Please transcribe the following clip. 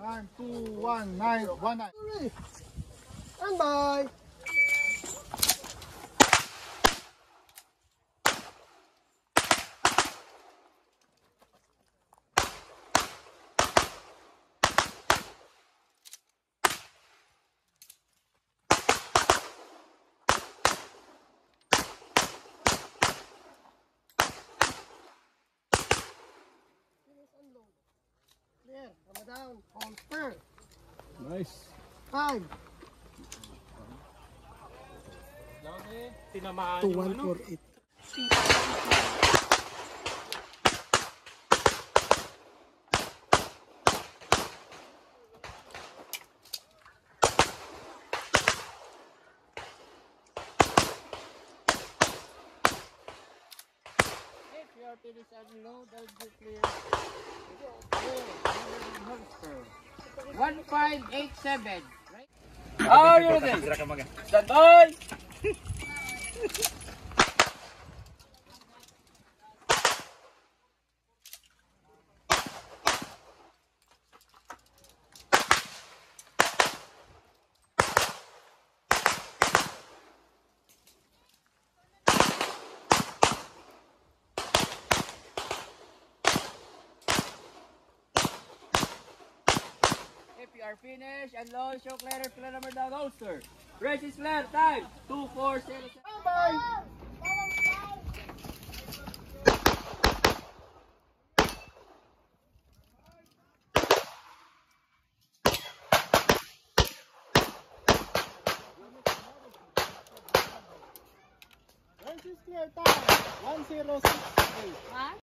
One, two, one, nine, one, nine. And bye. Nice. Five. Tinamaan yung one, ano. four. If you are finished and low, that will be clear. One five eight seven. Right? Are you ready? Stand by. If you are finished and launch your clear, clear number down, holster. Race is clear. Time. Two, four, zero, seven. Bye. Race is clear time. One zero six eight.